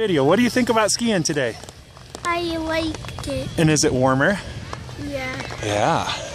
video. What do you think about skiing today? I like it. And is it warmer? Yeah. Yeah.